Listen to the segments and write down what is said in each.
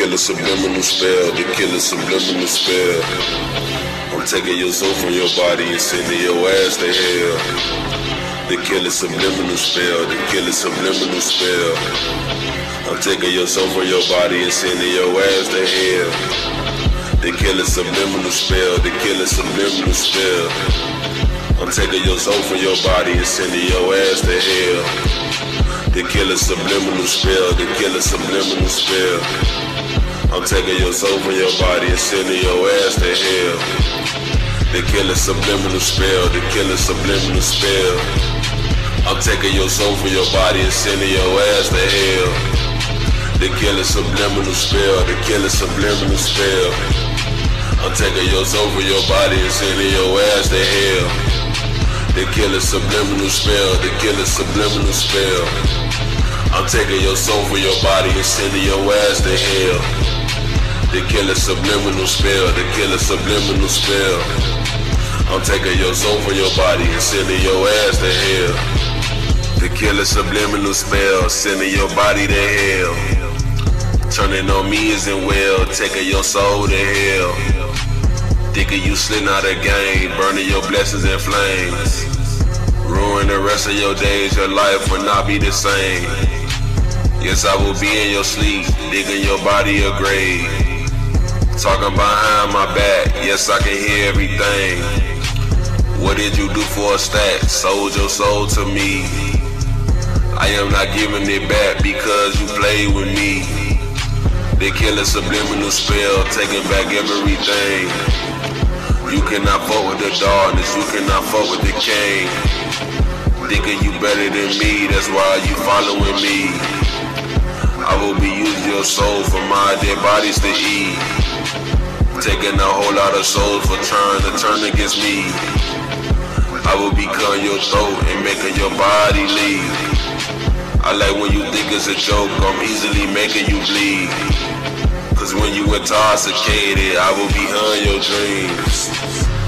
killer subliminal spell, the killer subliminal spell. I'm taking your soul from your body and sending your ass to hell. The killer subliminal spell, the killer subliminal spell. I'm taking your soul from your body and sending your ass to hell. The killer subliminal spell, the killer subliminal spell. I'm taking your soul from your body and sending your ass to hell. The killer subliminal spell, the killer subliminal spell. I'm taking your soul from your body and sending your ass to hell. The killer subliminal spell, the killer subliminal spell. I'm taking your soul from your body and sending your ass to hell. The killer subliminal spell, the killer subliminal spell. I'm taking your soul from your body and sending your ass to hell. The killer subliminal spell, the killer subliminal spell. I'm taking your soul from your body and sending your ass to hell. The killer subliminal spell, the killer subliminal spell. I'm taking your soul from your body and sending your ass to hell. The killer subliminal spell, sending your body to hell. Turning on me isn't well, taking your soul to hell. Thinking you slitting out of game, burning your blessings in flames. Ruin the rest of your days, your life will not be the same. Yes, I will be in your sleep, digging your body a grave. Talking behind my back, yes, I can hear everything. What did you do for a stack? Sold your soul to me. I am not giving it back because you played with me. They kill a subliminal spell, taking back everything. You cannot fuck with the darkness, you cannot fuck with the king. Thinking you better than me, that's why you following me. I will be using your soul for my dead bodies to eat. Taking a whole lot of souls for trying to turn against me. I will be cutting your throat and making your body leave. I like when you think it's a joke, I'm easily making you bleed. Cause when you intoxicated, I will be on your dreams.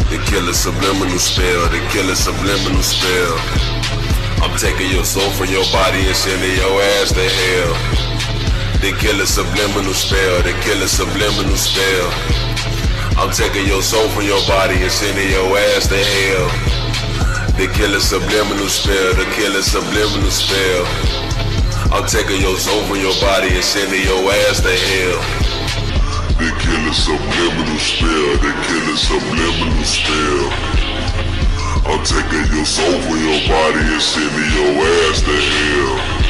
The killer subliminal spell, the killer subliminal spell. I'm taking your soul from your body and sending your ass to hell. The killer subliminal spell, the killer subliminal spell. I'm taking your soul from your body and sending your ass to hell. The killer subliminal spell, the killer subliminal spell. I'm taking your soul from your body and sending your ass to hell. The killer subliminal spell, the killer subliminal spell. I'm taking your soul from your body and sending your ass to hell.